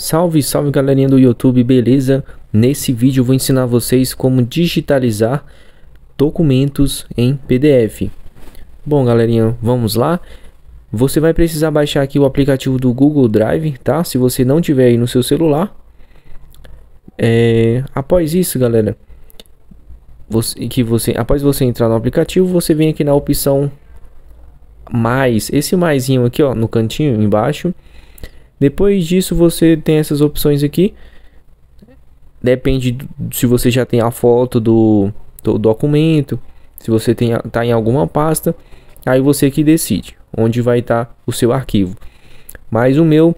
Salve, salve galerinha do YouTube, beleza? Nesse vídeo eu vou ensinar vocês como digitalizar documentos em PDF. Bom galerinha, vamos lá? Você vai precisar baixar aqui o aplicativo do Google Drive, tá? Se você não tiver aí no seu celular. É... Após isso, galera, você, que você, após você entrar no aplicativo, você vem aqui na opção mais, esse maisinho aqui, ó, no cantinho embaixo depois disso você tem essas opções aqui. Depende se você já tem a foto do, do documento, se você tem, tá em alguma pasta, aí você que decide onde vai estar tá o seu arquivo. Mas o meu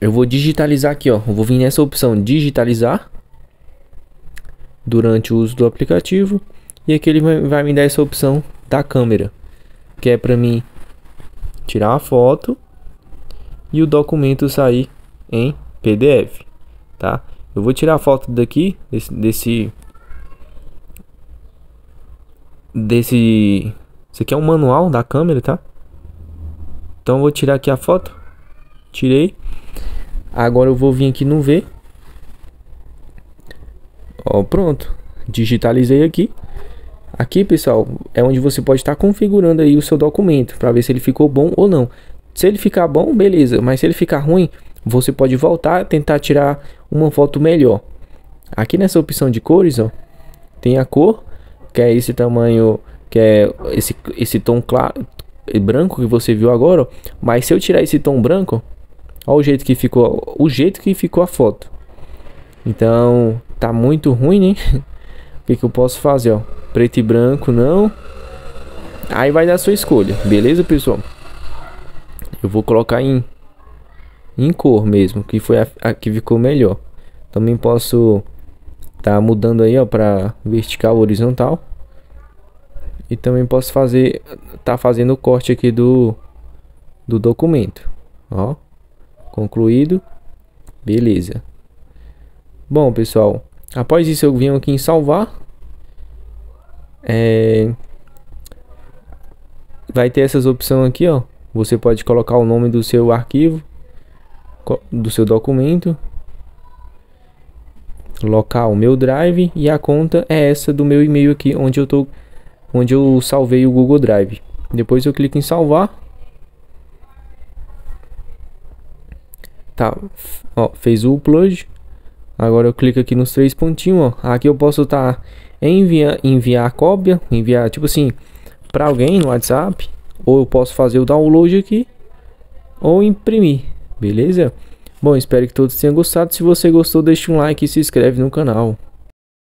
eu vou digitalizar aqui, ó. Eu vou vir nessa opção digitalizar durante o uso do aplicativo e aqui ele vai, vai me dar essa opção da câmera, que é para mim tirar a foto e o documento sair em PDF, tá? Eu vou tirar a foto daqui desse desse desse isso aqui é um manual da câmera, tá? Então eu vou tirar aqui a foto. Tirei. Agora eu vou vir aqui no V. Ó, pronto. Digitalizei aqui. Aqui, pessoal, é onde você pode estar configurando aí o seu documento para ver se ele ficou bom ou não. Se ele ficar bom, beleza. Mas se ele ficar ruim, você pode voltar e tentar tirar uma foto melhor. Aqui nessa opção de cores, ó, tem a cor, que é esse tamanho, que é esse, esse tom claro, branco que você viu agora. Ó. Mas se eu tirar esse tom branco, ó o jeito que ficou, o jeito que ficou a foto. Então, tá muito ruim, né? o que, que eu posso fazer, ó? Preto e branco, não. Aí vai dar sua escolha, beleza, pessoal? Eu vou colocar em, em cor mesmo, que foi a, a que ficou melhor. Também posso tá mudando aí, ó, para vertical, horizontal. E também posso fazer, tá fazendo o corte aqui do, do documento, ó. Concluído. Beleza. Bom, pessoal, após isso eu venho aqui em salvar. É... Vai ter essas opções aqui, ó. Você pode colocar o nome do seu arquivo, do seu documento, local meu drive e a conta é essa do meu e-mail aqui onde eu tô onde eu salvei o Google Drive. Depois eu clico em salvar. Tá, ó, fez o upload. Agora eu clico aqui nos três pontinhos, ó. Aqui eu posso estar tá enviar enviar cópia, enviar tipo assim para alguém no WhatsApp ou eu posso fazer o download aqui ou imprimir, beleza? Bom, espero que todos tenham gostado. Se você gostou, deixe um like e se inscreve no canal.